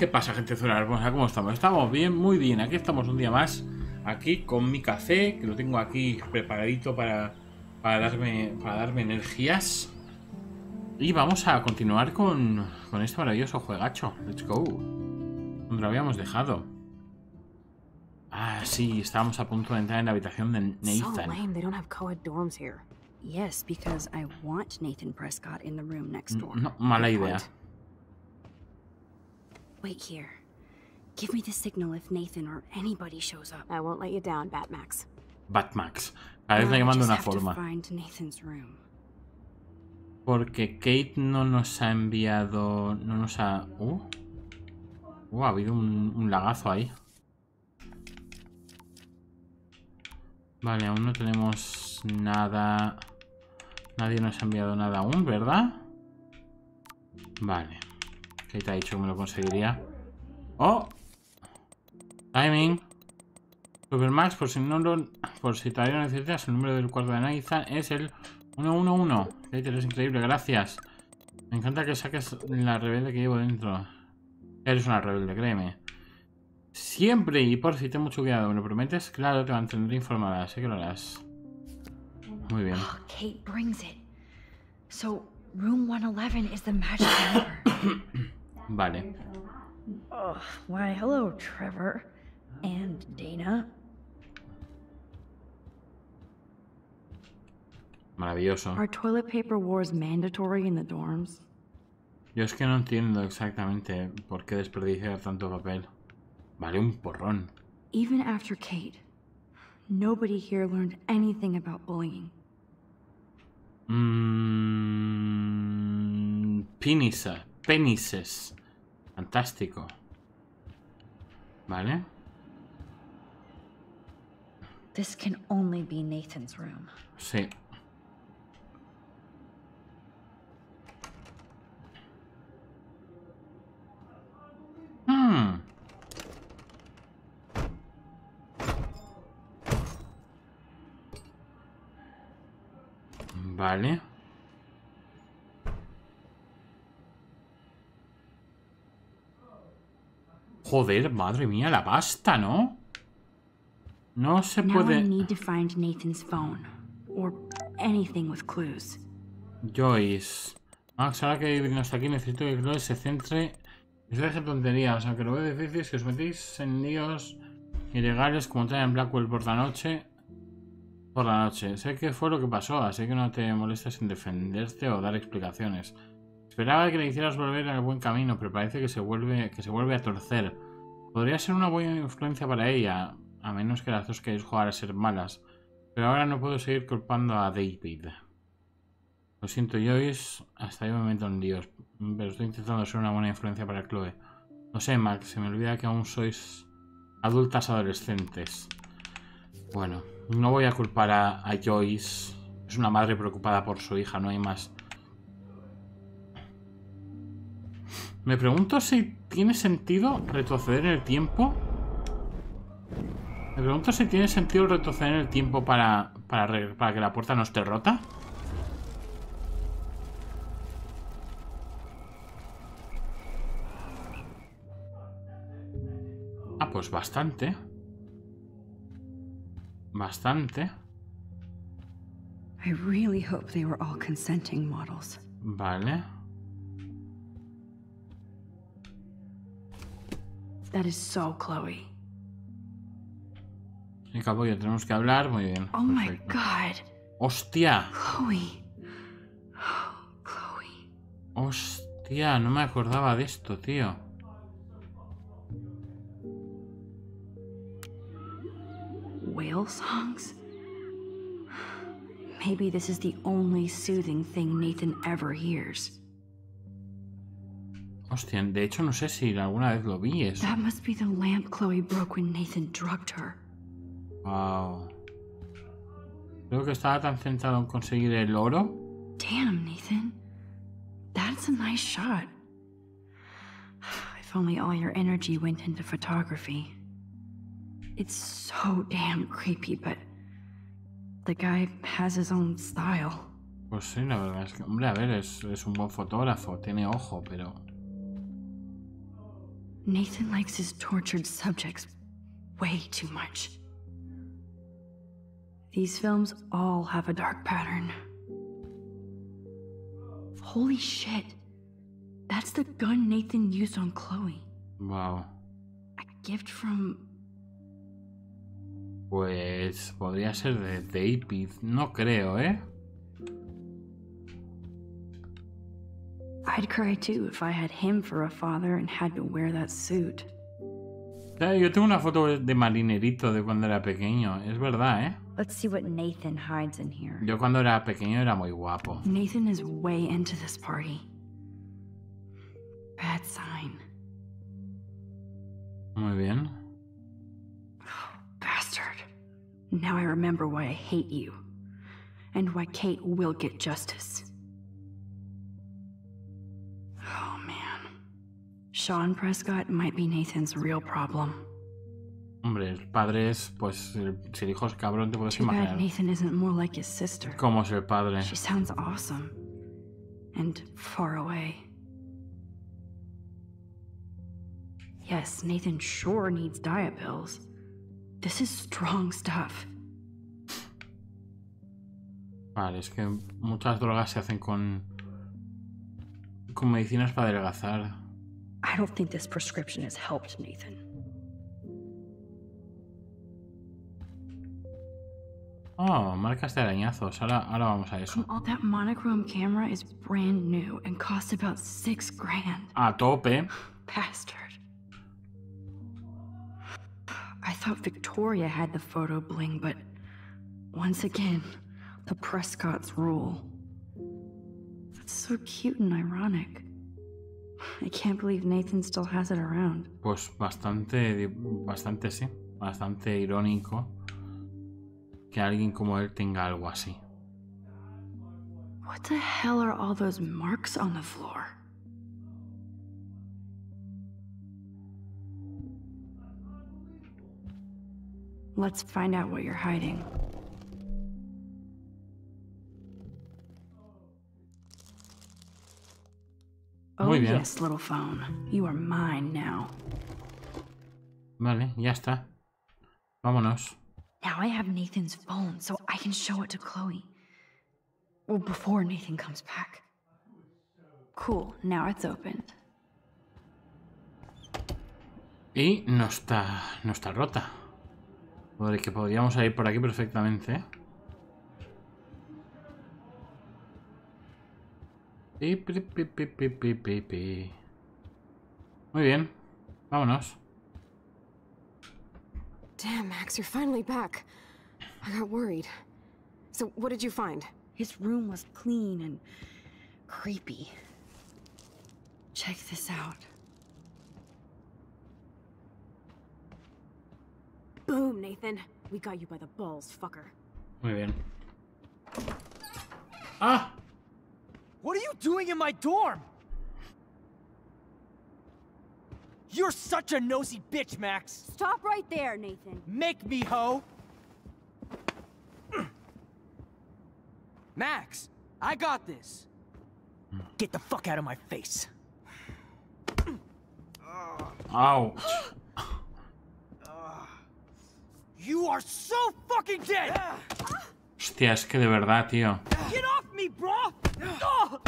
¿Qué pasa, gente Zorar? ¿Cómo estamos? Estamos bien, muy bien. Aquí estamos un día más. Aquí con mi café, que lo tengo aquí preparadito para, para, darme, para darme energías. Y vamos a continuar con, con este maravilloso juegacho. Let's go. Donde lo habíamos dejado. Ah, sí, estábamos a punto de entrar en la habitación de Nathan. lame they don't have co-ed dorms here. Yes, because I want Nathan Prescott in the room next door. No, mala idea. Wait here. Give me the signal if Nathan or anybody shows up. I won't let you down, Batmax. Batmax. Cada vez Now le I llamando just una have to forma. find Nathan's room. Porque Kate no nos ha enviado... No nos ha... Uh, Uh, ha habido un, un lagazo ahí. Vale, aún no tenemos nada... Nadie nos ha enviado nada aún, ¿verdad? Vale. Kate ha dicho que me lo conseguiría. ¡Oh! Timing. Supermax, por si no lo... Por si todavía lo necesitas, el número del cuarto de Nathan es el 111. Kate, eres increíble, gracias. Me encanta que saques la rebelde que llevo dentro. Eres una rebelde, créeme. Siempre y por si ten mucho cuidado, ¿me lo prometes? Claro, te mantendré informada, sé que lo harás. Muy bien. Oh, Kate brings it. So, room 111 is the magic. Vale. oh, why, hello, Trevor. And Dana. Maravilloso. Are toilet paper wars mandatory in the dorms? Yo es que no entiendo exactamente por qué desperdiciar tanto papel. Vale un porrón. Even after Kate, nobody here learned anything about bullying. Mmm... Pinisa. Penises. Fantástico. Vale. This can only be Nathan's room. Sí. Joder, madre mía, la pasta, ¿no? No se puede... need to find Nathan's phone. Or anything with clues. Joyce. Max, ahora que no está aquí, necesito que Chloe se centre y se deje tonterías, aunque lo veo difícil si os metéis en líos ilegales como traen en Blackwell por la noche. Por la noche. Sé que fue lo que pasó, así que no te molestes en defenderte o dar explicaciones. Esperaba que le hicieras volver al buen camino, pero parece que se vuelve, que se vuelve a torcer. Podría ser una buena influencia para ella, a menos que las dos queréis jugar a ser malas. Pero ahora no puedo seguir culpando a David. Lo siento, Joyce. Hasta ahí me meto en líos. Pero estoy intentando ser una buena influencia para Chloe. No sé, Max. Se me olvida que aún sois adultas adolescentes. Bueno, no voy a culpar a, a Joyce. Es una madre preocupada por su hija, no hay más. Me pregunto si tiene sentido retroceder en el tiempo. Me pregunto si tiene sentido retroceder en el tiempo para, para, para que la puerta no esté rota. Ah, pues bastante. Bastante. I really hope they were all consenting models. Vale. That is so Chloe. Capullo, tenemos que hablar. Muy bien. Oh my god. ¡Hostia! Chloe. Chloe. ¡Hostia! No me acordaba de esto, tío. Whale songs? Maybe this is the only soothing thing Nathan ever hears. Hostia, de hecho no sé si alguna vez lo vi eso. That must be the lamp Chloe broke when Nathan drugged her. Wow. Creo que estaba tan centrado en conseguir el oro. Damn, Nathan. That's a nice shot. If only all your energy went into photography. It's so damn creepy, but the guy has his own style. Pues sí, la verdad es que, hombre, a ver, es, es un buen fotógrafo, tiene ojo, pero... Nathan likes his tortured subjects way too much. These films all have a dark pattern. Holy shit. That's the gun Nathan used on Chloe. Wow. A gift from. Pues podría ser de David. No creo, ¿eh? I'd cry too if I had him for a father and had to wear that suit. Claro, Yo tengo una foto de marinerito de cuando era pequeño. Es verdad, ¿eh? Let's see what Nathan hides in here. Yo cuando era pequeño era muy guapo. Nathan is way into this party. Bad sign. Muy bien. Bastard. Now I remember why I hate you. And why Kate will get justice. Sean Prescott might be Nathan's real problem. Hombre, el padre es, pues, eh, si el hijo es cabrón, te puedes Too bad imaginar Nathan isn't more like his sister. el padre. She sounds awesome. And far away. Yes, Nathan sure needs diet pills. This is strong stuff. Vale, es que muchas drogas se hacen con. con medicinas para adelgazar. I don't think this prescription has helped Nathan. Oh, marcas de arañazos. Ahora, ahora vamos a eso. All that monochrome camera is brand new and costs about six grand. Ah, a tope. Bastard. I thought Victoria had the photo bling, but once again, the Prescott's rule. That's so cute and ironic. I can't believe Nathan still has it around. Pues bastante. bastante sí. Bastante irónico que alguien como él tenga algo así. What the hell are all those marks on the floor? Let's find out what you're hiding. Oh, Muy bien. yes, little phone. You are mine now. Vale, ya está. Vámonos. Now I have Nathan's phone, so I can show it to Chloe. Well, before Nathan comes back. Cool, now it's opened. Y no está. no está rota. Podríamos ir por aquí perfectamente. ¿eh? Muy bien. Vámonos. Damn, Max, you're finally back. I got worried. So, what did you find? His room was clean and creepy. Check this out. Boom, Nathan. We got you by the balls, fucker. Muy bien. ¡Ah! What are you doing in my dorm? You're such a nosy bitch, Max. Stop right there, Nathan. Make me, ho. Max, I got this. Get the fuck out of my face. Ouch. You are so fucking dead. Ah. Hostia, es que de verdad, tío. Oh!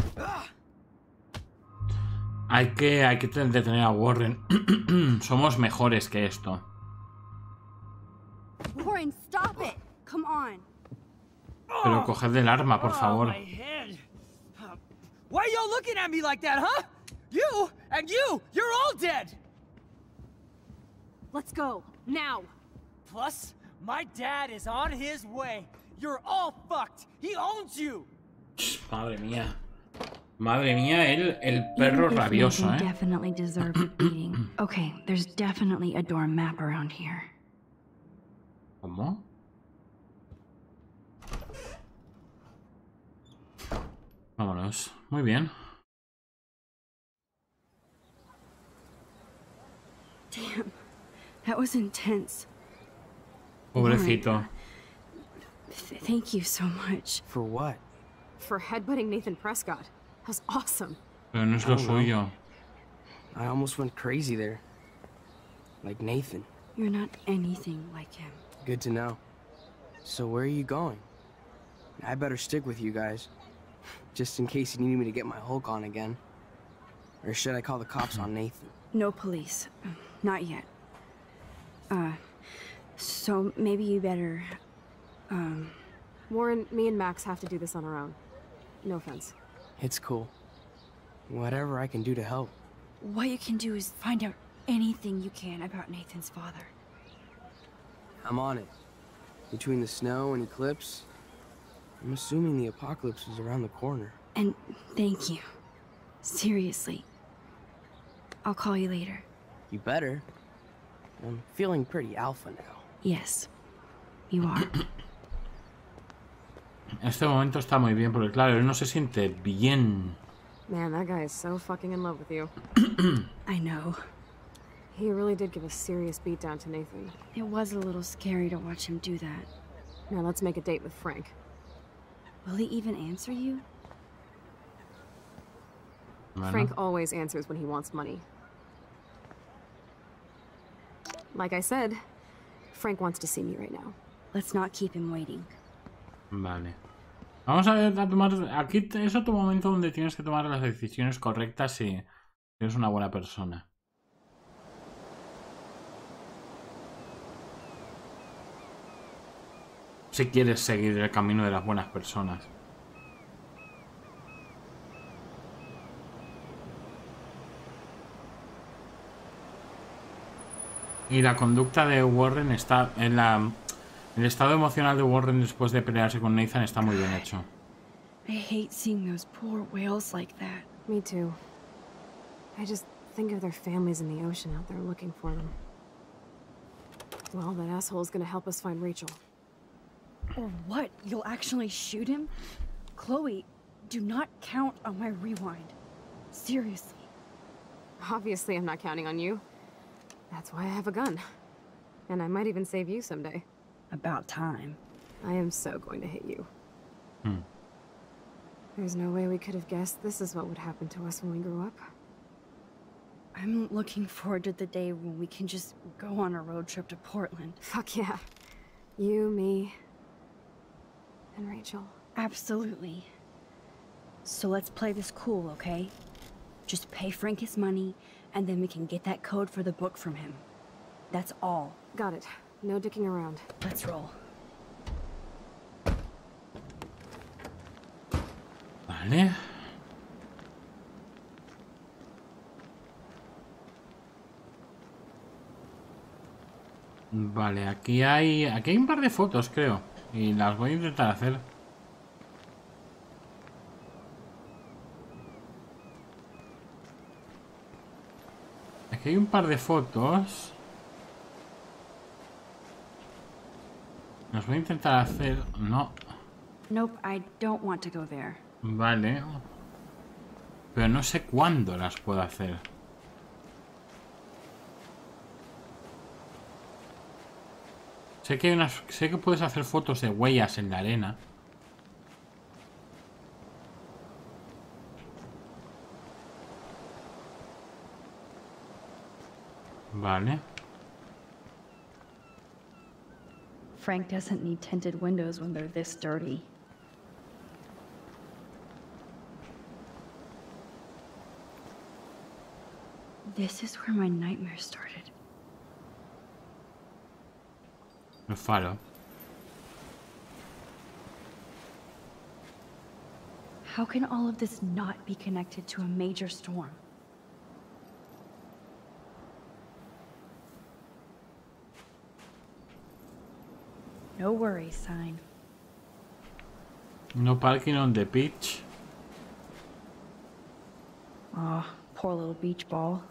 Hay que, hay que detener a Warren. Somos mejores que esto. Warren, stop it! Come on. Pero coged el arma, por Oh, favor. Uh, Why are y'all looking at me like that, huh? You and you, you're all dead. Let's go. Now. Plus, my dad is on his way. You're all fucked. He owns you. Madre mía. Madre mía, el, el perro rabioso, ¿eh? definitely deserved a beating. Okay, there's definitely a dorm map around here. ¿Cómo? Vámonos. Muy bien. Damn, that was intense. Pobrecito. Th- thank you so much. For what? For headbutting Nathan Prescott. That was awesome. Pero no es lo suyo. I almost went crazy there. Like Nathan. You're not anything like him. Good to know. So where are you going? I better stick with you guys. Just in case you need me to get my Hulk on again. Or should I call the cops on Nathan? No police. Not yet. Uh, so maybe you better, um, Warren, me and Max have to do this on our own. No offense. It's cool. Whatever I can do to help. what you can do is find out anything you can about Nathan's father. I'm on it. Between the snow and eclipse, I'm assuming the apocalypse is around the corner. And thank you. Seriously. I'll call you later. You better. I'm feeling pretty alpha now. Yes, you are. Este momento está muy bien porque claro, él no se siente bien. Man, that guy is so fucking in love with you. I know. He really did give a serious beatdown to Nathan. It was a little scary to watch him do that. Now let's make a date with Frank. Will he even answer you? Bueno, Frank always answers when he wants money. Like I said, Frank wants to see me right now. Let's not keep him waiting. Vale. Vamos a ver, a tomar. Aquí es otro momento donde tienes que tomar las decisiones correctas si eres una buena persona. Si quieres seguir el camino de las buenas personas. Y la conducta de Warren está en la el estado emocional de Warren después de pelearse con Nathan está muy bien hecho. I hate seeing those poor whales like that. Me too. I just think of their families in the ocean out there looking for them. Well, that asshole's gonna help us find Rachel. Or what? You'll actually shoot him? Chloe, do not count on my rewind. Seriously. Obviously, I'm not counting on you. That's why I have a gun. And I might even save you someday. About time. I am so going to hit you. Hmm. There's no way we could have guessed this is what would happen to us when we grew up. I'm looking forward to the day when we can just go on a road trip to Portland. Fuck yeah. You, me, and Rachel. Absolutely. So let's play this cool, okay? Just pay Frank his money, and then we can get that code for the book from him. That's all. Got it. No dicking around. Let's roll. Vale. Vale, aquí hay. Aquí hay un par de fotos, creo. Y las voy a intentar hacer. Aquí hay un par de fotos. Las voy a intentar hacer. No. Nope, I don't want to go there. Vale. Pero no sé cuándo las puedo hacer. Sé que hay unas. Sé que puedes hacer fotos de huellas en la arena. Vale. Frank doesn't need tinted windows when they're this dirty. This is where my nightmare started. El faro. How can all of this not be connected to a major storm? No worries, sign. No parking on the beach. Aw, poor little beach ball.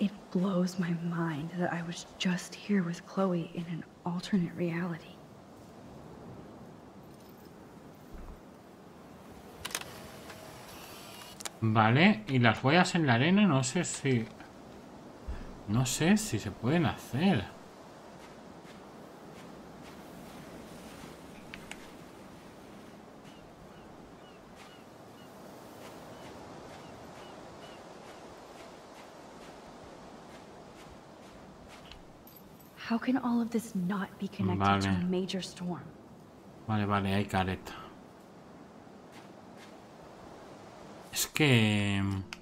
It blows my mind that I was just here with Chloe in an alternate reality. Vale, y las huellas en la arena no sé si... No sé si se pueden hacer. How can all of this not be connected to a major storm? Vale, vale, hay careta. Es que... Mm,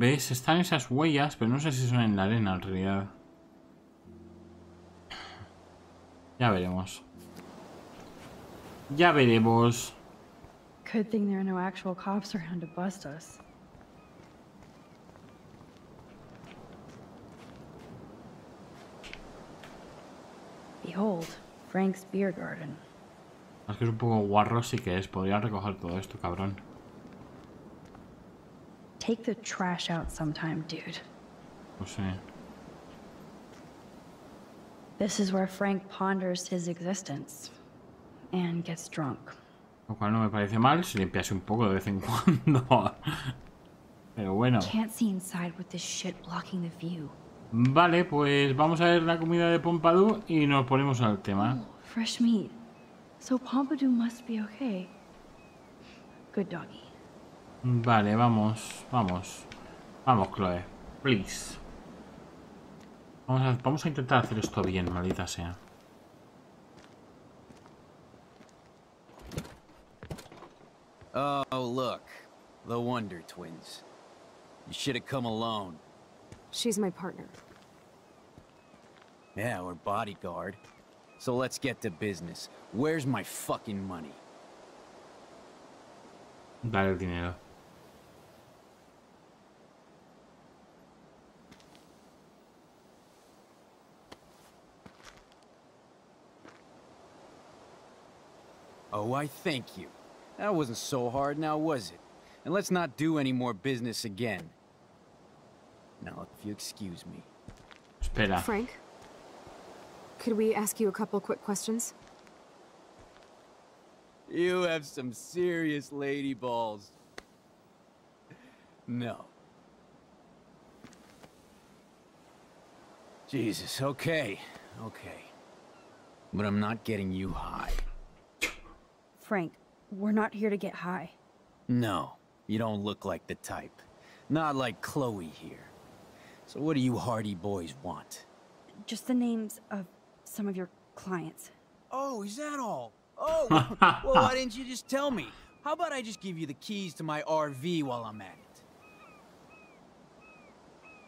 ¿Ves? Están esas huellas, pero no sé si son en la arena en realidad. Ya veremos. Ya veremos. Good thing there are no actual cops around to bust us. Behold, Frank's beer garden. Es que es un poco guarro sí que es. Podría recoger todo esto, cabrón. Take the trash out sometime, dude. Pues sí. This is where Frank ponders his existence and gets drunk. Lo cual no me parece mal si limpiase un poco de vez en cuando. Pero bueno. Can't see inside with this shit blocking the view. Vale, pues vamos a ver la comida de Pompadour y nos ponemos al tema. Oh, fresh meat. So Pompadour must be okay. Good doggy. Vale, vamos, vamos. Vamos, Chloe. Please. Vamos a, vamos a intentar hacer esto bien, maldita sea. Oh, look. The Wonder Twins. You should have come alone. She's my partner. Yeah, or bodyguard. So let's get to business. Where's my fucking money? Dale el dinero. Oh, I thank you. That wasn't so hard now, was it? And let's not do any more business again. Now, if you excuse me. Espera. Frank? Could we ask you a couple quick questions? You have some serious lady balls. No. Jesus, okay, okay. But I'm not getting you high. Frank, we're not here to get high. No, you don't look like the type. Not like Chloe here. So what do you hardy boys want? Just the names of some of your clients. Oh, is that all? Oh, well, well, why didn't you just tell me? How about I just give you the keys to my RV while I'm at it?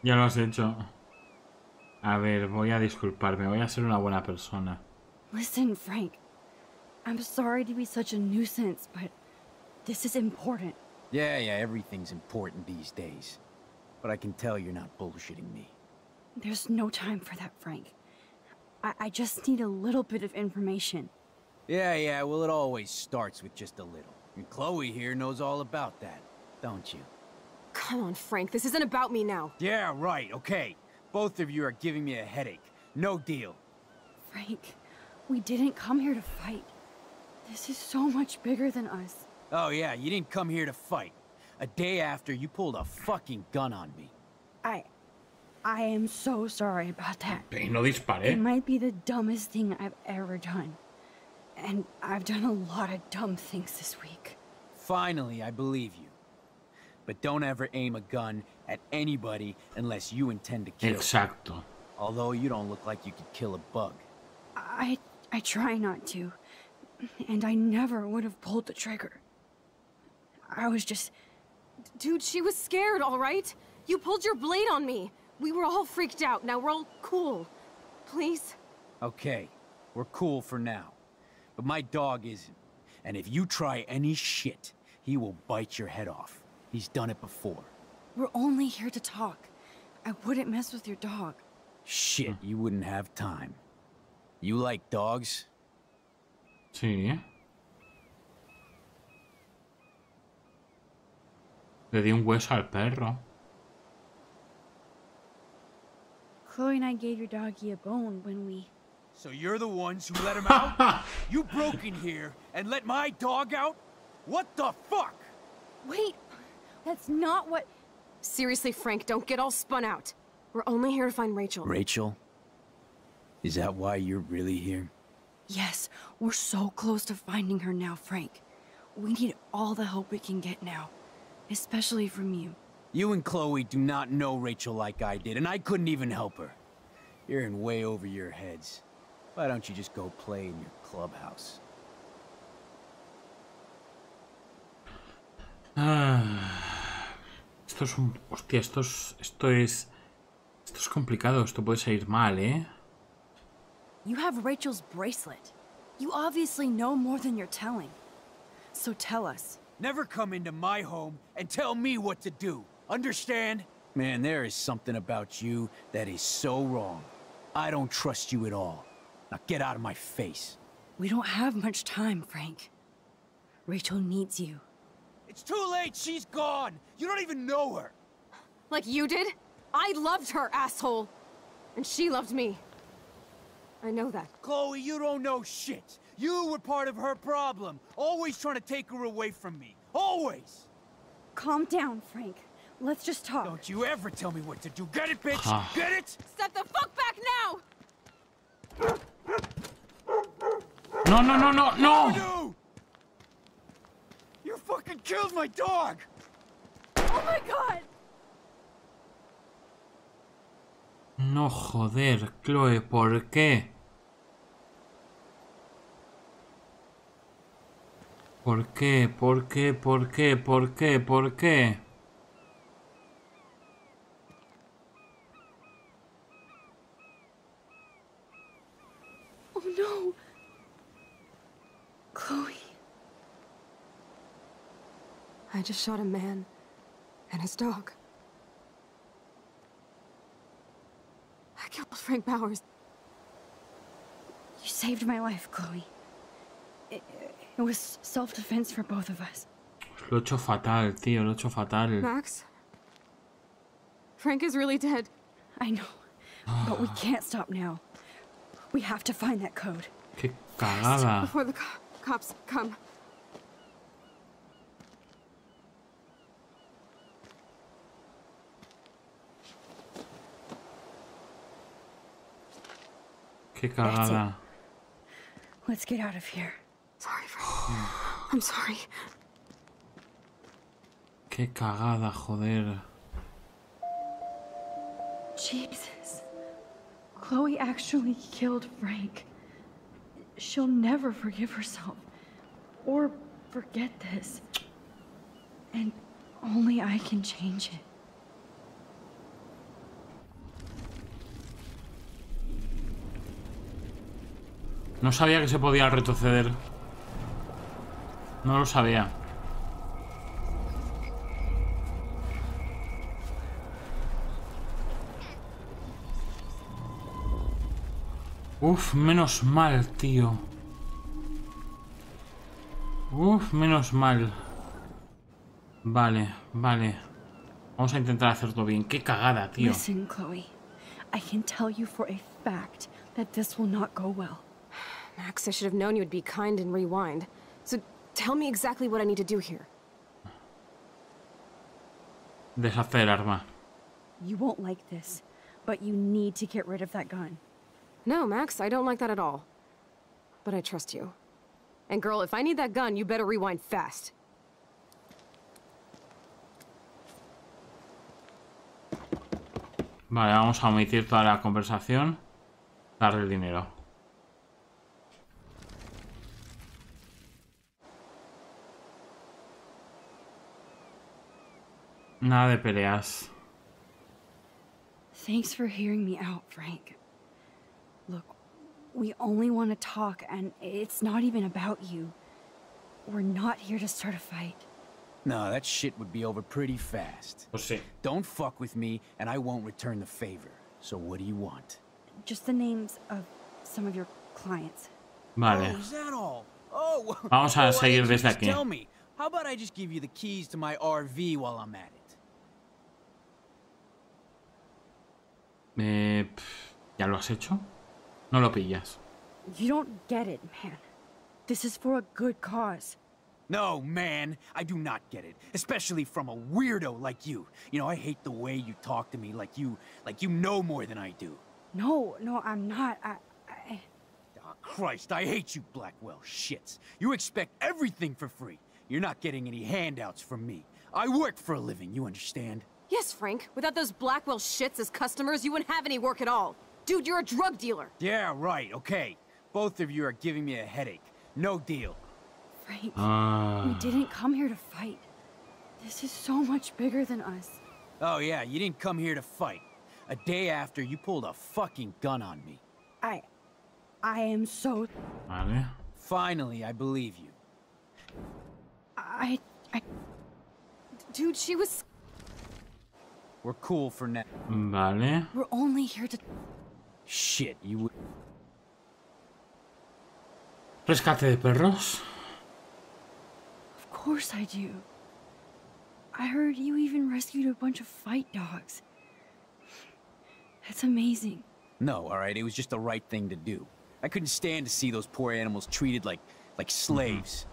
Ya lo has hecho. A ver, voy a disculparme. Voy a ser una buena persona. Listen, Frank. I'm sorry to be such a nuisance, but this is important. Yeah, yeah, everything's important these days. But I can tell you're not bullshitting me. There's no time for that, Frank. I, I just need a little bit of information. Yeah, yeah, well, it always starts with just a little. And Chloe here knows all about that, don't you? Come on, Frank, this isn't about me now. Yeah, right, okay. Both of you are giving me a headache. No deal. Frank, we didn't come here to fight. This is so much bigger than us. Oh, yeah, you didn't come here to fight. A day after you pulled a fucking gun on me. I... I am so sorry about that. Y no It might be the dumbest thing I've ever done. And I've done a lot of dumb things this week. Finally, I believe you. But don't ever aim a gun at anybody unless you intend to kill. Exacto. Although you don't look like you could kill a bug. I... I try not to. And I never would have pulled the trigger. I was just... Dude, she was scared, all right? You pulled your blade on me. We were all freaked out. Now we're all cool. Please? Okay, we're cool for now. But my dog isn't. And if you try any shit, he will bite your head off. He's done it before. We're only here to talk. I wouldn't mess with your dog. Shit, you wouldn't have time. You like dogs? Sí. Le di un hueso al perro. Chloe and I gave your doggy a bone when we... So you're the ones who let him out? you broke in here and let my dog out? What the fuck? Wait! That's not what... Seriously, Frank, don't get all spun out. We're only here to find Rachel. Rachel? Is that why you're really here? Yes, we're so close to finding her now, Frank. We need all the help we can get now. Especially from you. You and Chloe do not know Rachel like I did, and I couldn't even help her. You're in way over your heads. Why don't you just go play in your clubhouse? Ah, esto es un... Hostia, esto es... Esto es... Esto es complicado. Esto puede salir mal, ¿eh? You have Rachel's bracelet. You obviously know more than you're telling. So tell us. Never come into my home and tell me what to do. Understand? Man, there is something about you that is so wrong. I don't trust you at all. Now get out of my face. We don't have much time, Frank. Rachel needs you. It's too late. She's gone. You don't even know her. Like you did? I loved her, asshole. And she loved me. I know that. Chloe, you don't know shit. You were part of her problem. Always trying to take her away from me. Always! Calm down, Frank. Let's just talk. Don't you ever tell me what to do. Get it, bitch? Get it? Step the fuck back now! ¡No, no, no, no, no! No! You fucking killed my dog! Oh my god! No, joder, Chloe, ¿por qué? ¿Por qué? ¿Por qué? ¿Por qué? ¿Por qué? ¿Por qué? Oh no! Chloe. I just shot a man and his dog. I killed Frank Bowers. You saved my life, Chloe. It was self-defense for both of us. Lo he hecho fatal, tío, lo he hecho fatal. Max? Frank is really dead. I know, but we can't stop now. We have to find that code. ¡Qué cagada! Before the co cops come. ¡Qué cagada! Let's get out of here. I'm sorry. ¡Qué cagada, joder! Jesus. Chloe actually killed Frank. She'll never forgive herself. Or forget this. And only I can change it. No sabía que se podía retroceder. No lo sabía. Uf, menos mal, tío. Uf, menos mal. Vale, vale. Vamos a intentar hacerlo bien. Qué cagada, tío. Listen, Chloe. I can tell you for a fact that this will not go well. Max, I should have known you would be kind and rewind. So tell me exactly what I need to do here. Deshacer el arma. You won't like this, but you need to get rid of that gun. No, Max, I don't like that at all. But I trust you. And girl, if I need that gun, you better rewind fast. Vale, vamos a omitir toda la conversación. Darle el dinero. Nada de peleas. Thanks for hearing me out, Frank. Look, we only want to talk, and it's not even about you. We're not here to start a fight. No, that shit would be over pretty fast. Pues sí. Don't fuck with me, and I won't return the favor. So what do you want? Just the names of some of your clients. Vale. Oh, is that all? Oh, Vamos a why seguir you desde aquí. Tell me. How about I just give you the keys to my RV while I'm at it? Eh, pff, ¿Ya lo has hecho? No lo pillas. You don't get it, man. This is for a good cause. No, man, I do not get it. Especially from a weirdo like you. You know, I hate the way you talk to me like you, like you know more than I do. No, no, I'm not. I, I... Oh, Christ, I hate you, Blackwell shits. You expect everything for free. You're not getting any handouts from me. I work for a living, you understand? Yes, Frank. Without those Blackwell shits as customers, you wouldn't have any work at all. Dude, you're a drug dealer. Yeah, right, okay. Both of you are giving me a headache. No deal. Frank, Ah. we didn't come here to fight. This is so much bigger than us. Oh yeah, you didn't come here to fight. A day after, you pulled a fucking gun on me. I. I am so. Vale. Finally, I believe you. I. I. Dude, she was... We're cool for now. Vale. We're only here to. Shit, you would... Rescate de perros. Of course I do. I heard you even rescued a bunch of fight dogs. That's amazing. No, alright, it was just the right thing to do. I couldn't stand to see those poor animals treated like... like slaves.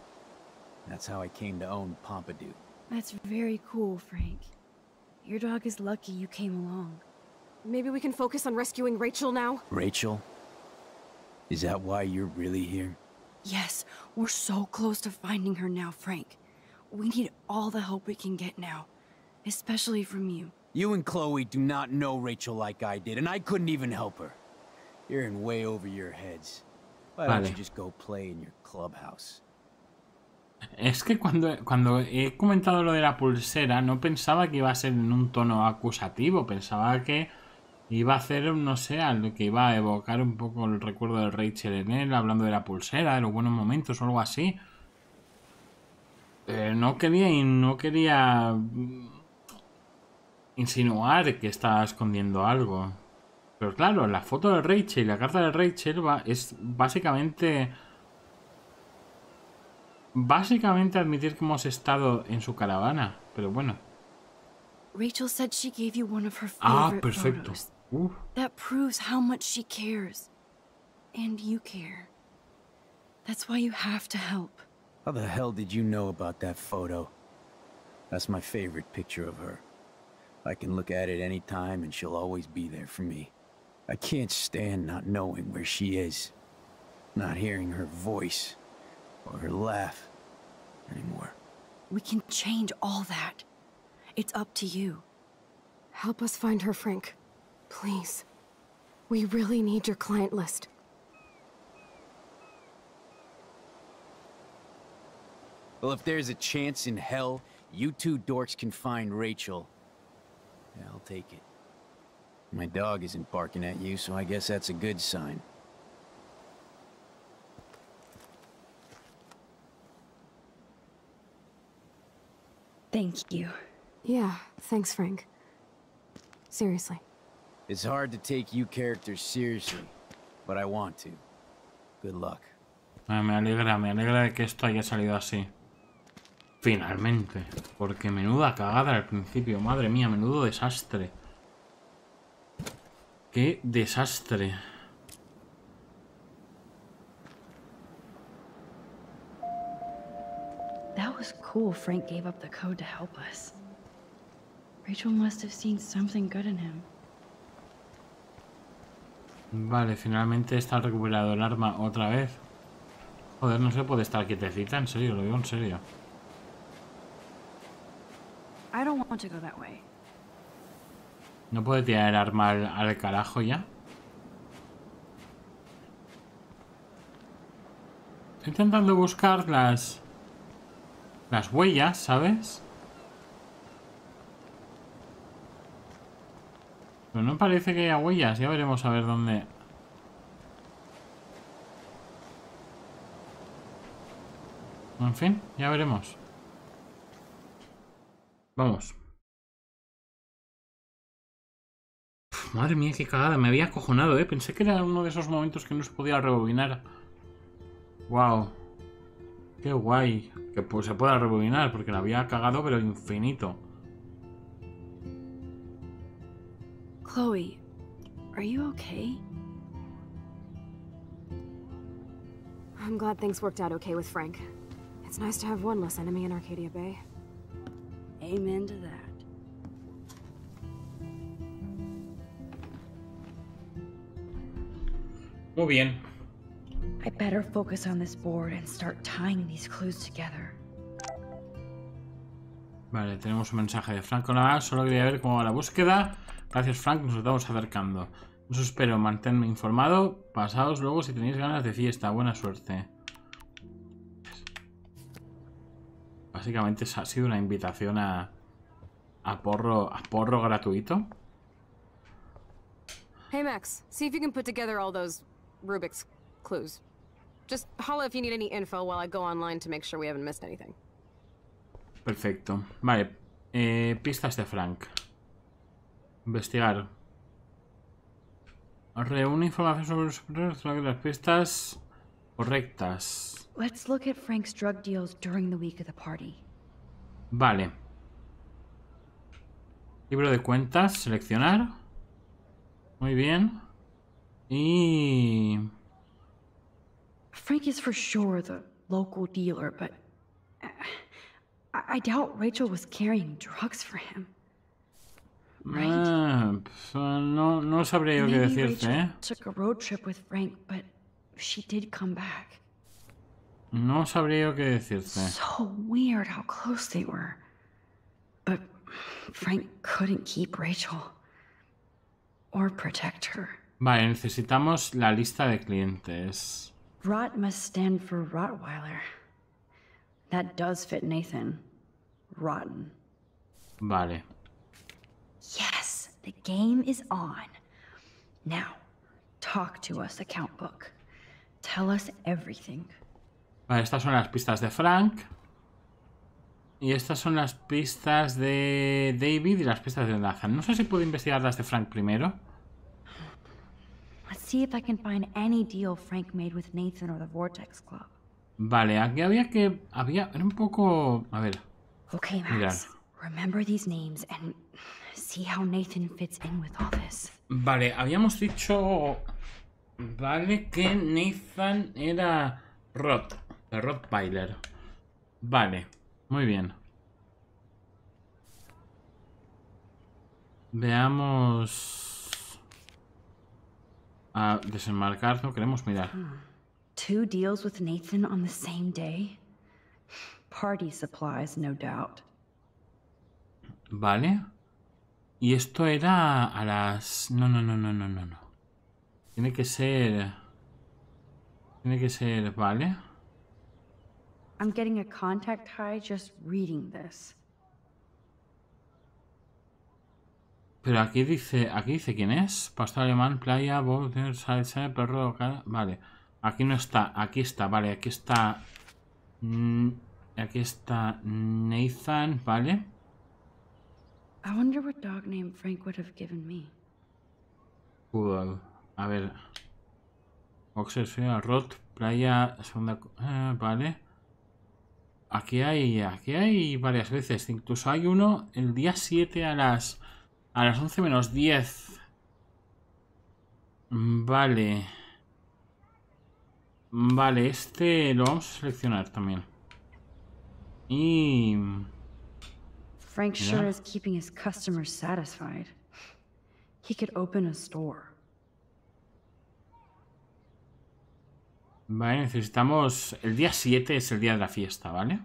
That's how I came to own Pompadour. That's very cool, Frank. Your dog is lucky you came along. Maybe we can focus on rescuing Rachel now? Rachel? Is that why you're really here? Yes, we're so close to finding her now, Frank. We need all the help we can get now. Especially from you. You and Chloe do not know Rachel like I did, and I couldn't even help her. You're in way over your heads. Why don't you just go play in your clubhouse? Es que cuando, cuando he comentado lo de la pulsera, no pensaba que iba a ser en un tono acusativo. Pensaba que iba a hacer, no sé, algo que iba a evocar un poco el recuerdo de Rachel en él, hablando de la pulsera, de los buenos momentos o algo así. Pero no quería y no quería insinuar que estaba escondiendo algo. Pero claro, la foto de Rachel y la carta de Rachel va, es básicamente básicamente admitir que hemos estado en su caravana. Pero bueno. Rachel said she gave you one of her Ah, favorite perfecto. photos. Uf. That proves how much she cares. And you care. That's why you have to help. How the hell did you know about that photo? That's my favorite picture of her. I can look at it any time and she'll always be there for me. I can't stand not knowing where she is. Not hearing her voice or her laugh anymore. We can change all that. It's up to you. Help us find her, Frank. Please. We really need your client list. Well, if there's a chance in hell, you two dorks can find Rachel. Yeah, I'll take it. My dog isn't barking at you, so I guess that's a good sign. Thank you. Yeah, thanks, Frank. Seriously. It's hard to take you characters seriously, but I want to. Good luck. Ah, Me alegra, me alegra de que esto haya salido así. Finalmente. Porque menuda cagada al principio. Madre mía, menudo desastre. Qué desastre. Was cool Frank gave up the code to help us. Rachel must have seen something good in him. Vale, finalmente está recuperado el arma otra vez. Joder, no se puede estar quietecita, en serio, lo digo en serio. I don't want to go that way. ¿No puede tirar el arma al, al carajo ya? Estoy intentando buscar las... Las huellas, ¿sabes? Pero no parece que haya huellas, ya veremos a ver dónde... En fin, ya veremos. Vamos. Madre mía, qué cagada. Me había acojonado, ¿eh? Pensé que era uno de esos momentos que no se podía rebobinar. Wow. Qué guay. Que pues, se pueda rebobinar, porque la había cagado, pero infinito. Chloe, are you okay? I'm glad things worked out okay with Frank. It's nice to have one less enemy in Arcadia Bay. Amen to that. Muy bien. I better focus on this board and start tying these clues together. Vale, tenemos un mensaje de Frank más. Solo quería ver cómo va la búsqueda. Gracias, Frank, nos estamos acercando. Os espero, manténme informado. Pasaos luego si tenéis ganas de fiesta. Buena suerte. Básicamente ha sido una invitación a, a porro, a porro gratuito. Hey Max, see if you can put together all those Rubik's clues. Just holla if you need any info while I go online to make sure we haven't missed anything. Perfecto. Vale. Eh, pistas de Frank. Investigar. Reúne información sobre los sobre las pistas correctas. Let's look at Frank's drug deals during the week of the party. Vale. Libro de cuentas, seleccionar. Muy bien. Y... Frank is for sure the local dealer, but uh, I, I doubt Rachel was carrying drugs for him. Right? Ah, pues, no, no sabría yo qué decirte, Rachel ¿eh? took a road trip with Frank, but she did come back. No sabría yo qué decirte. So weird how close they were. But Frank couldn't keep Rachel or protect her. Vale, necesitamos la lista de clientes. Rot must stand for Rottweiler. That does fit Nathan. Rotten. Vale. Yes, the game is on. Now, talk to us, account book. Tell us everything. Vale, estas son las pistas de Frank. Y estas son las pistas de David y las pistas de Nathan. No sé si puedo investigar las de Frank primero. Let's see if I can find any deal Frank made with Nathan or the Vortex Club. Vale, aquí había que... Había... Era un poco... A ver. Okay, Max. Remember these names and see how Nathan fits in with all this. Vale, habíamos dicho... Vale, que Nathan era Rod. De Rottweiler. Vale, muy bien. Veamos... A desenmarcar, no queremos mirar. Two deals with Nathan on the same day? Party supplies, no doubt. Vale. Y esto era a las... No, no, no, no, no, no, no. Tiene que ser... Tiene que ser... Vale. I'm getting a contact high just reading this. Pero aquí dice... Aquí dice quién es. Pastor alemán, playa, bote, salsa, perro, local. Vale. Aquí no está. Aquí está. Vale, aquí está... mm, Aquí está Nathan. Vale. I wonder what dog name Frank would have given me. Google. A ver. Oxford, Rot, playa, segunda. eh, vale. Aquí hay, aquí hay varias veces. Incluso hay uno el día 7 a las, a las 11 menos 10. Mm, Vale. Vale, este lo vamos a seleccionar también. Y... Frank sure is keeping his customers satisfied. He could open a store. Vale, necesitamos... El día 7 es el día de la fiesta, ¿vale?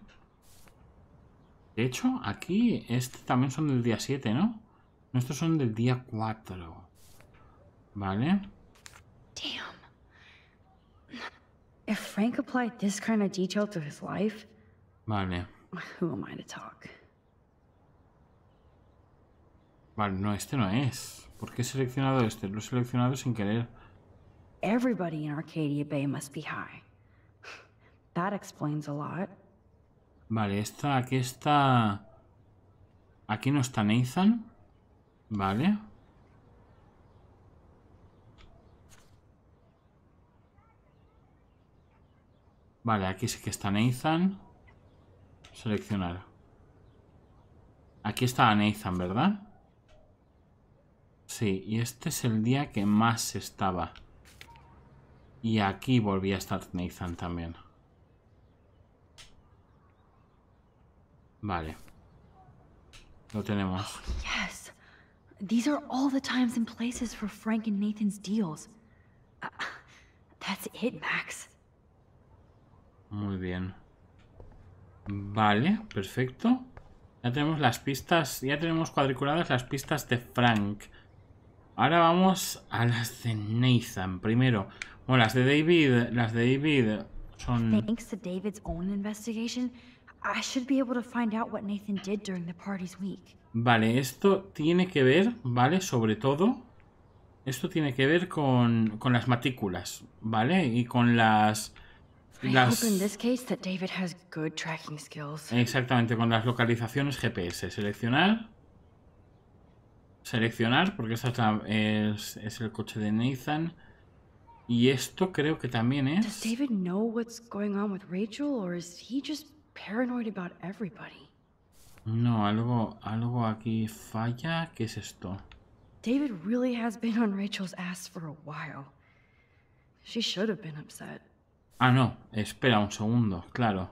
De hecho, aquí este también son del día 7, ¿no? Estos son del día 4. Vale. Damn. If Frank applied this kind of detail to his life, Vale. who am I to talk? Vale, no, este no es. ¿Por qué he seleccionado este? Lo he seleccionado sin querer. Everybody in Arcadia Bay must be high. That explains a lot. Vale, esta, aquí está... Aquí no está Nathan. Vale. Vale, aquí sí que está Nathan. Seleccionar. Aquí está Nathan, ¿verdad? Sí, y este es el día que más estaba. Y aquí volvía a estar Nathan también. Vale. Lo tenemos. Yes. These are all the times and places for Frank and Nathan's deals. Uh, that's it, Max. Muy bien. Vale, perfecto. Ya tenemos las pistas, ya tenemos cuadriculadas las pistas de Frank. Ahora vamos a las de Nathan. Primero, bueno, las de David, las de David son... Thanks to David's own investigation, I should be able to find out what Nathan did during the party's week. Vale, esto tiene que ver, ¿vale? Sobre todo, esto tiene que ver con, con las matrículas, ¿vale? Y con las... Exactamente, con las localizaciones GPS. Seleccionar. Seleccionar, porque esta es, la- es, es el coche de Nathan. Y esto creo que también Does es... David know what's going on with Rachel, or is he just paranoid about everybody? No, algo, algo aquí falla. ¿Qué es esto? David really has been on Rachel's ass for a while. She should have been upset. Ah, no. Espera un segundo. Claro.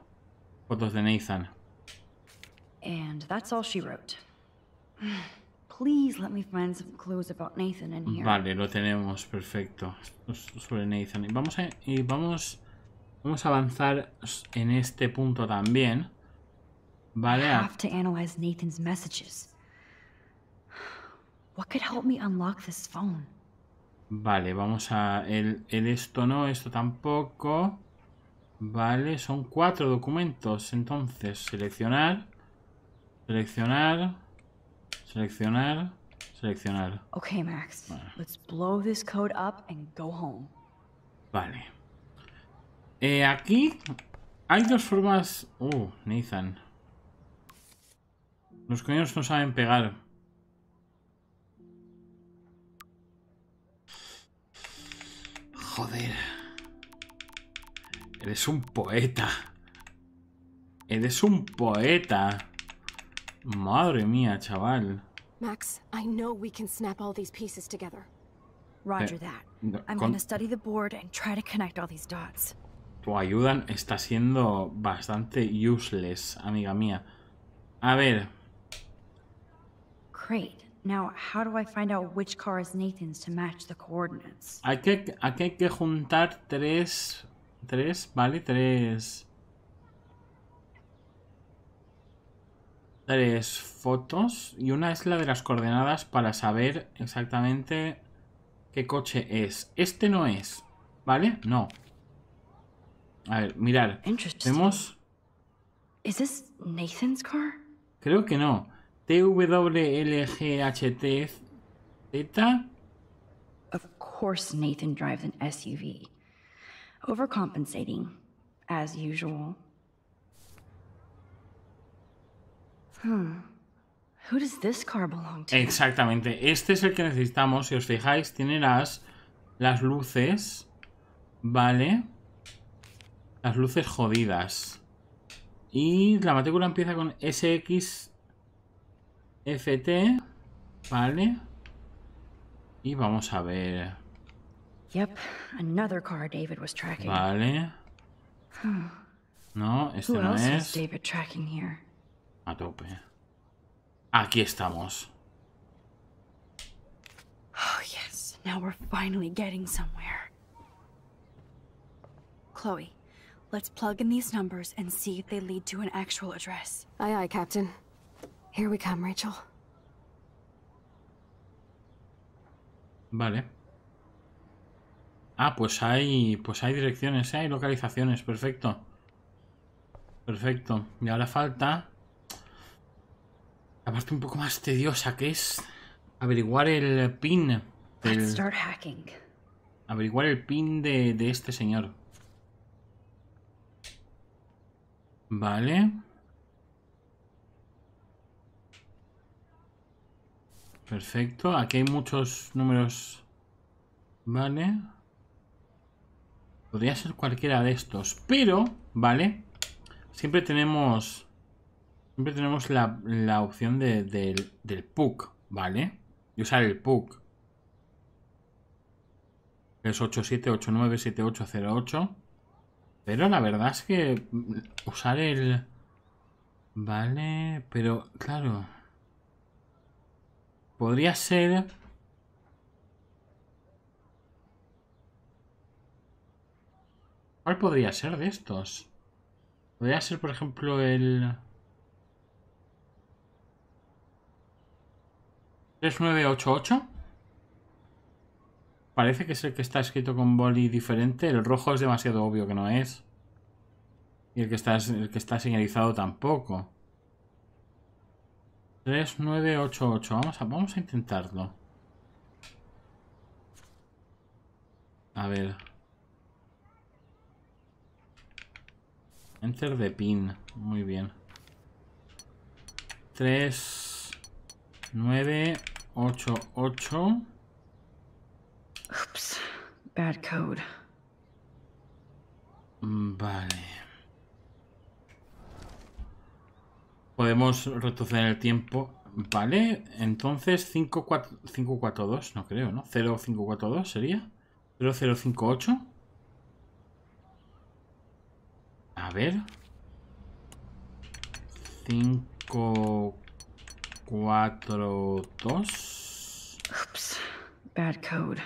Fotos de Nathan. And that's all she wrote. Please let me find some clues about Nathan in here. Vale, lo tenemos, perfecto. Sobre Nathan. Y vamos a, y vamos, vamos a avanzar en este punto también. I Vale, a- have to analyze Nathan's messages. What could help me unlock this phone? vale, vamos a... El, el esto no, esto tampoco. Vale, son cuatro documentos. Entonces, seleccionar. Seleccionar. Seleccionar. Seleccionar. Okay, Max. Let's blow this code up and go home. Vale. Eh, aquí hay dos formas... Uh, Nathan. Los coños no saben pegar. Joder. Eres un poeta. Eres un poeta. Madre mía, chaval. Max, I know we can snap all these pieces together. Roger that. I'm gonna study the board and try to connect all these dots. Tu ayuda está siendo bastante useless, amiga mía. A ver, Great. Now, how do I find out which car is Nathan's to match the coordinates? hay que, aquí hay que juntar tres... Tres, ¿vale? Tres... Tres fotos y una es la de las coordenadas para saber exactamente qué coche es. Este no es, ¿vale? No. A ver, mirar. Vemos... Is this Nathan's car? Creo que no. TWLGHT Z. Of course, Nathan drives an SUV. Overcompensating, as usual. Hmm. Who does this car belong to? Exactamente. Este es el que necesitamos. Si os fijáis, tiene las, las luces. Vale. Las luces jodidas. Y la matrícula empieza con SXFT. Vale. Y vamos a ver. Yep, another car David was tracking. Vale. Hmm. No, este Who no else was es. David tracking here? A tope. Aquí estamos. Oh, yes. Now we're finally getting somewhere. Chloe, let's plug in these numbers and see if they lead to an actual address. Aye, aye, Captain. Here we come, Rachel. Vale. Ah, pues hay. Pues hay direcciones, ¿eh? hay localizaciones, perfecto. Perfecto. Y ahora falta. La parte un poco más tediosa que es averiguar el pin. Let's del- start hacking. averiguar el pin de, de este señor. Vale. Perfecto. Aquí hay muchos números. Vale. Podría ser cualquiera de estos. Pero, vale. Siempre tenemos. Siempre tenemos la, la opción de- del, del PUC, ¿vale? Y usar el PUC. Es 87897808. Pero la verdad es que usar el... Vale, pero claro. Podría ser... ¿Cuál podría ser de estos? Podría ser, por ejemplo, el... 3988. Parece que es el que está escrito con boli diferente. El rojo es demasiado obvio que no es. Y el que está, el que está señalizado tampoco. 3988. Vamos a, vamos a intentarlo. A ver. Enter the pin. Muy bien. 3, 9, 8, 8. Oops. Bad code. Vale. Podemos retroceder el tiempo. Vale, entonces 5, 4, 5, 4, 2, no creo, ¿no? 0, 5, 4, 2 sería. 0, 0, 5, 8. A ver. 5, 4, 2. Oops. Bad code.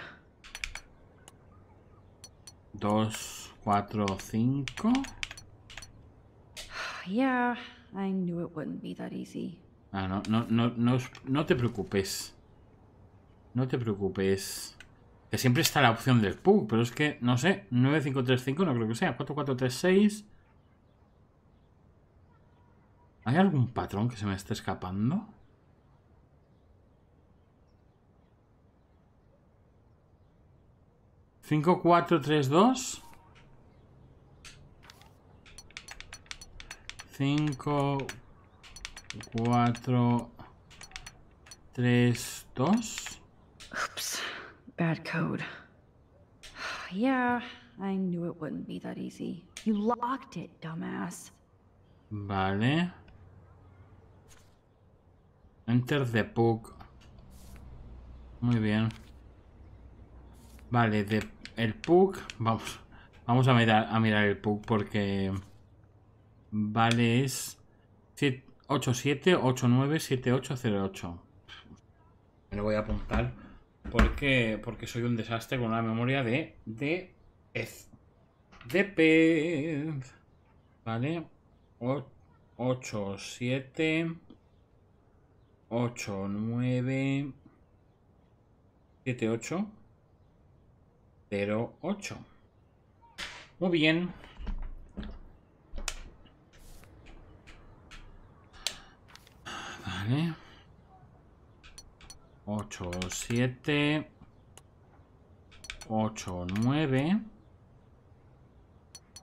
2, 4, 5. Yeah, I knew it wouldn't be that easy. Ah, no, no, no, no, no te preocupes. No te preocupes. Que siempre está la opción del PUG, pero es que, no sé, 9535 no creo que sea. 4436. ¿Hay algún patrón que se me esté escapando? ¿Cinco, cuatro, tres, dos? Cinco, cuatro, tres, dos. Oops. Bad code. Yeah, I knew it wouldn't be that easy. You locked it, dumbass. Vale. Enter the PUG. Muy bien. Vale, de, el PUG. Vamos, vamos a mirar, a mirar el PUG porque. Vale, es 87897808. Me lo voy a apuntar porque, porque soy un desastre con una memoria de. de. pez. De pez. Vale. 8, 7. 8, 9. 7, 8. 0, 8. Muy bien. Vale. 8, 7. 8, 9.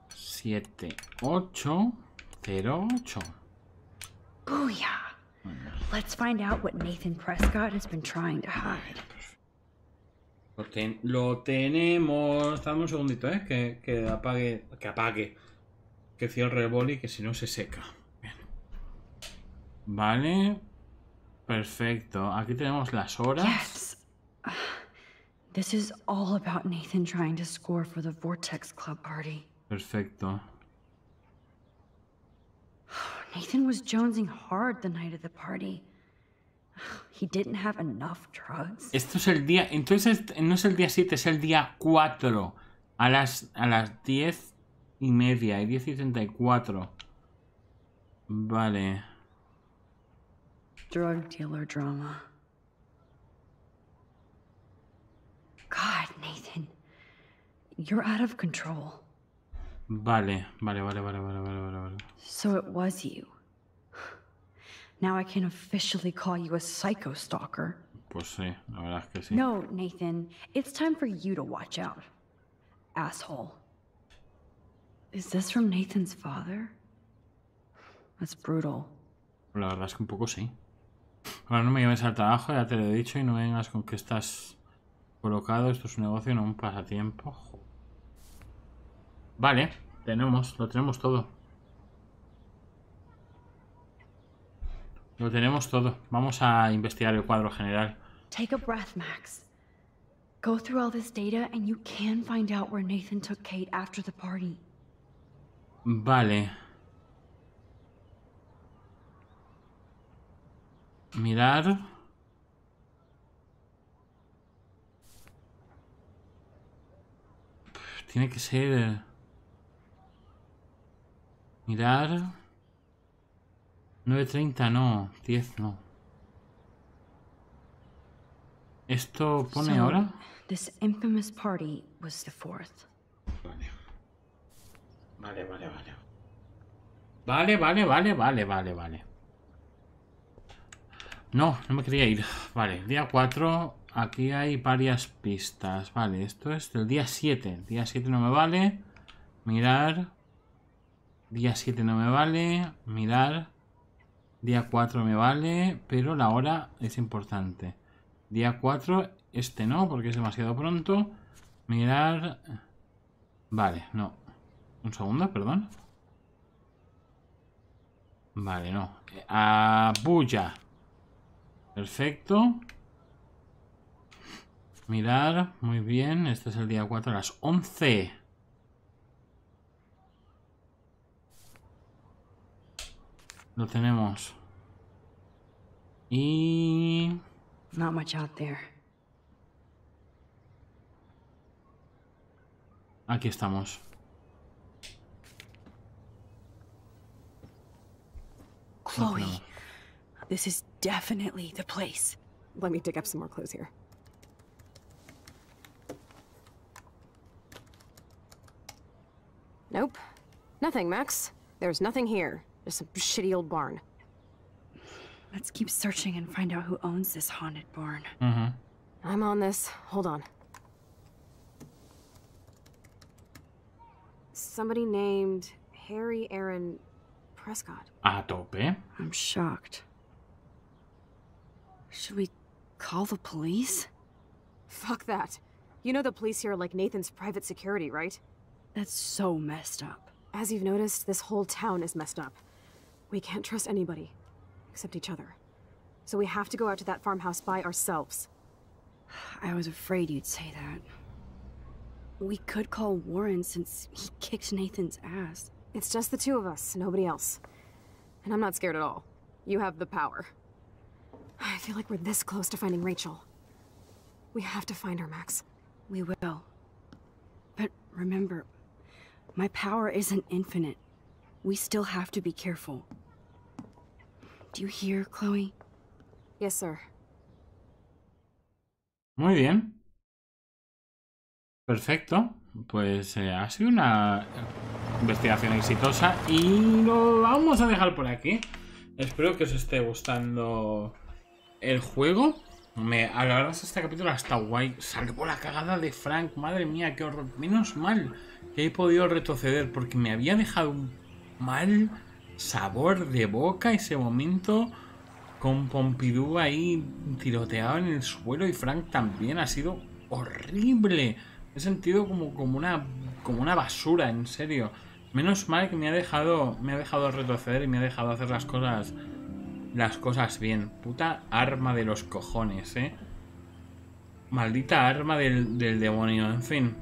7, 8. 0, 8. Booyah! Let's find out what Nathan Prescott has been trying to hide. Lo, ten- lo tenemos. Dame un segundito, ¿eh? Que, que apague. Que apague. Que cierre el boli, que si no se seca. Bien. Vale. Perfecto. Aquí tenemos las horas. Yes. This is all about Nathan trying to score for the Vortex Club party. Perfecto. Nathan was jonesing hard the night of the party. He didn't have enough drugs. Esto es el día. Entonces no es el día 7, es el día 4. A las, a las 10 y media. Y 10 y 34. Vale. Drug dealer drama. God, Nathan. You're out of control. Vale, vale, vale, vale, vale, vale, vale, vale. So it was you. Now I can officially call you a psycho stalker. Pues sí, la verdad es que sí. No, Nathan. It's time for you to watch out. Asshole. Is this from Nathan's father? That's brutal. La verdad es que un poco sí. Ahora no me lleves al trabajo, ya te lo he dicho, y no vengas con que estás colocado. Esto es un negocio, no un pasatiempo. Vale, tenemos, lo tenemos todo. Lo tenemos todo. Vamos a investigar el cuadro general. Take a breath, Max. Go through all this data and you can find out where Nathan took Kate after the party. Vale. Mirar. Tiene que ser... eh, Mirar... 9.30 no, 10 no. Esto pone So, ahora. This infamous party was the fourth. Vale. Vale, vale, vale. Vale, vale, vale, vale, vale, vale. No, no me quería ir. Vale, día 4. Aquí hay varias pistas. Vale, esto es del día 7. Día 7 no me vale. Mirar. Día 7 no me vale. Mirar. Día 4 me vale. Pero la hora es importante. Día 4, este no, porque es demasiado pronto. Mirar. Vale, no. Un segundo, perdón. Vale, no. Abuya. Perfecto. Mirar, muy bien. Este es el día 4 a las 11. Lo tenemos. Y... Not much out there. Aquí estamos. Chloe, this is definitely the place. Let me dig up some more clothes here. Nope. Nothing, Max. There's nothing here. Just some shitty old barn. Let's keep searching and find out who owns this haunted barn. Ujú. I'm on this. Hold on. Somebody named Harry Aaron Prescott. A tope. I'm shocked. Should we call the police? Fuck that. You know the police here are like Nathan's private security, right? That's so messed up. As you've noticed, this whole town is messed up. We can't trust anybody. Except each other. So we have to go out to that farmhouse by ourselves. I was afraid you'd say that. We could call Warren since he kicked Nathan's ass. It's just the two of us, nobody else. And I'm not scared at all. You have the power. I feel like we're this close to finding Rachel. We have to find her, Max. We will. But remember, my power isn't infinite. We still have to be careful. Do you hear, Chloe? Yes, sir. Muy bien. Perfecto. Pues eh, ha sido una investigación exitosa y lo vamos a dejar por aquí. Espero que os esté gustando el juego. Me, a la verdad es este capítulo está guay. Salvo la cagada de Frank. Madre mía, qué horror. Menos mal que he podido retroceder porque me había dejado un mal sabor de boca ese momento con Pompidou ahí tiroteado en el suelo y Frank también ha sido horrible. He sentido como, como una como una basura, en serio. Menos mal que me ha dejado me ha dejado retroceder y me ha dejado hacer las cosas las cosas bien. Puta arma de los cojones, eh. Maldita arma del, del demonio, en fin.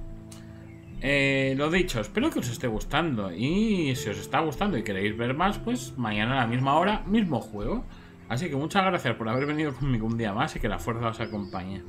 Eh, lo dicho, espero que os esté gustando. Y si os está gustando y queréis ver más, pues mañana a la misma hora, mismo juego. Así que muchas gracias por haber venido conmigo un día más y que la fuerza os acompañe.